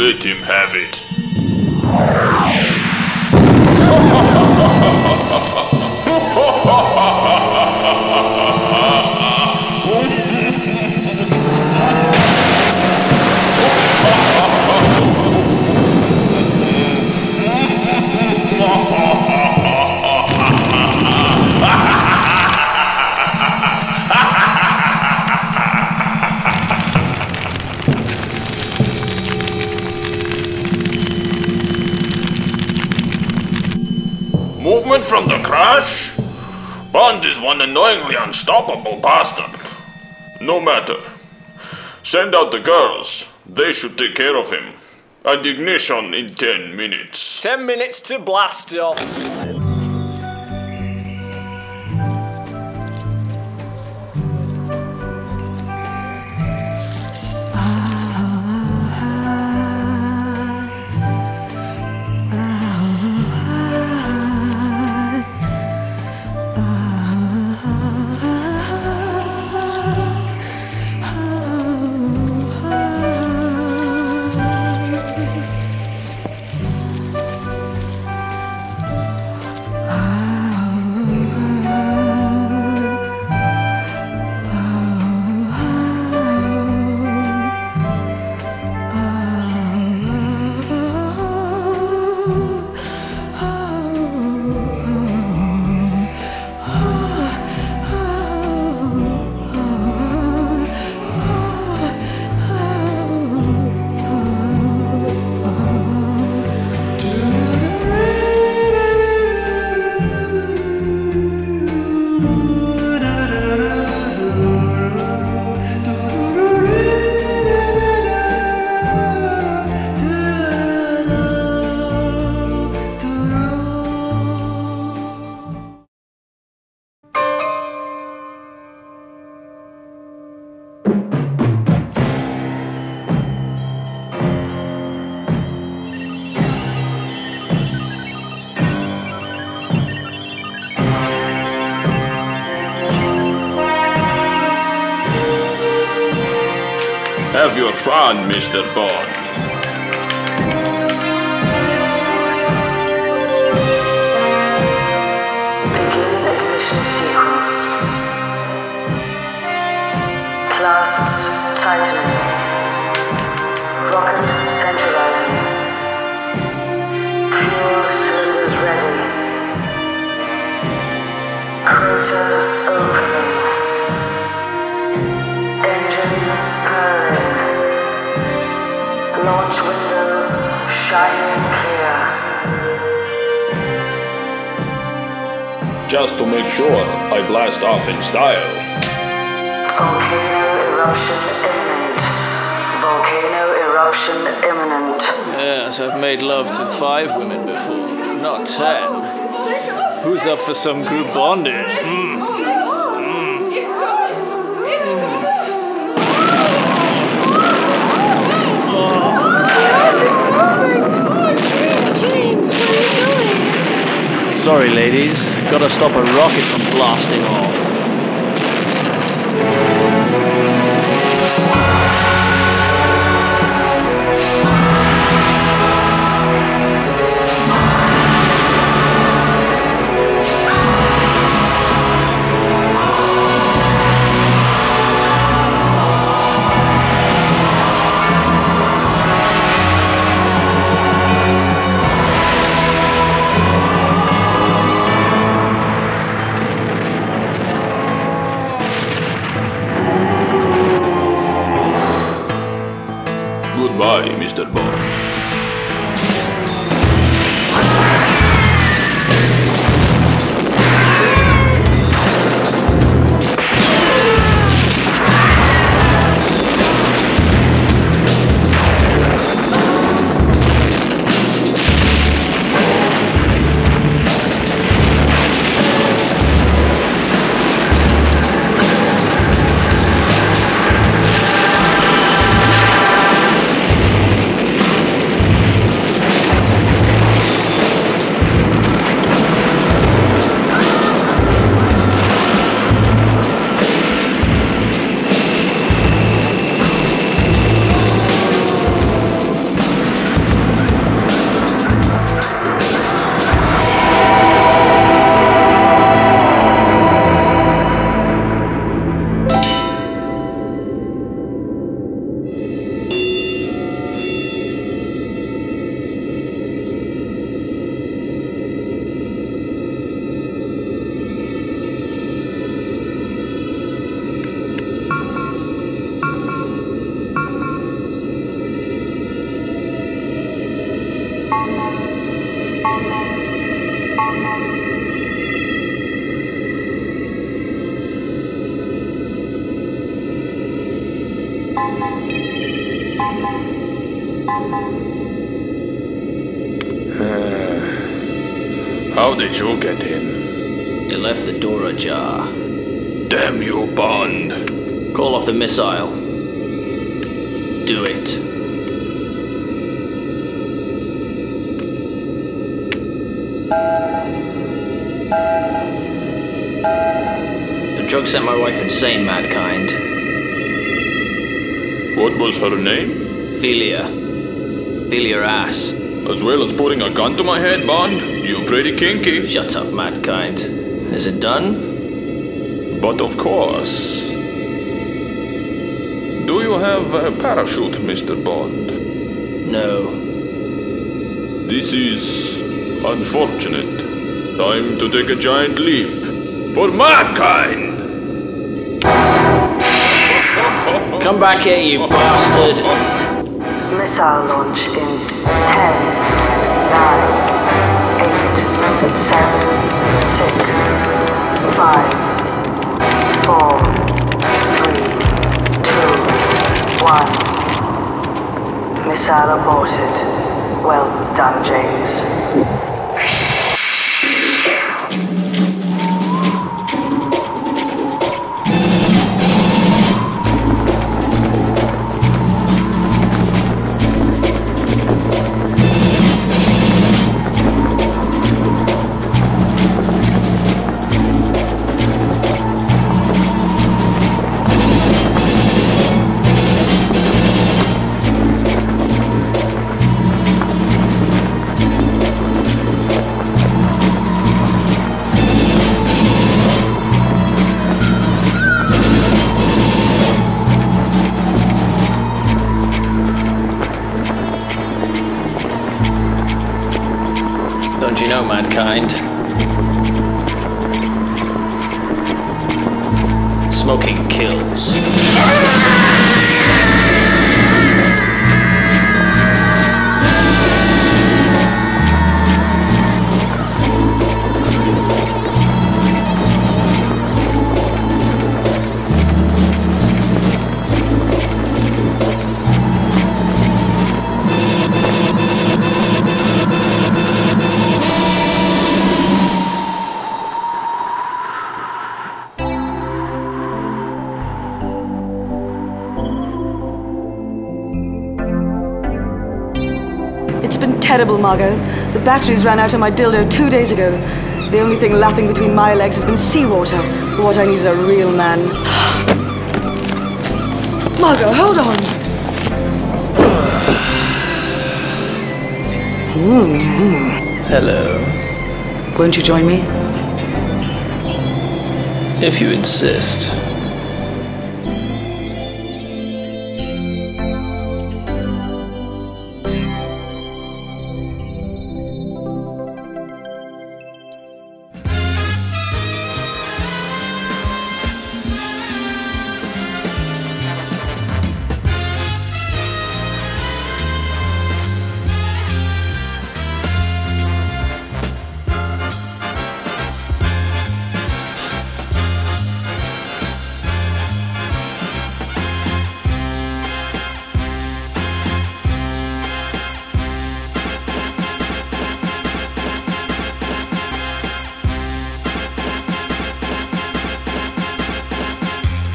Let him have it. Bond is one annoyingly unstoppable bastard. No matter. Send out the girls. They should take care of him. And ignition in 10 minutes. Ten minutes to blast off. Fun, Mr. Bond. Ignition sequence. Tightening. Centralizing. Fuel cylinders ready. Shining clear. Just to make sure I blast off in style. Volcano eruption imminent. Volcano eruption imminent. Yes, I've made love to five women before, not ten. Who's up for some group bondage? Hmm. Sorry, ladies. Gotta stop a rocket from blasting off. Goodbye, Uh, how did you get in? They left the door ajar. Damn you, Bond. Call off the missile. Do it. The drug sent my wife insane, Madkind. What was her name? Philia ass. As well as putting a gun to my head, Bond. You pretty kinky. Shut up, Madkind. Is it done? But of course. Do you have a parachute, Mr. Bond? No. This is unfortunate. Time to take a giant leap for mankind! Come back here, you bastard! Missile launch in 10, 9, 8, 7, 6, 5, 4, 3, 2, 1. Missile aborted. Well done, James. Don't you know, Madkind? Smoking kills. Been terrible, Margot. The batteries ran out on my dildo two days ago. The only thing lapping between my legs has been seawater. What I need is a real man. Margot, hold on. Hmm. Hello. Won't you join me? If you insist.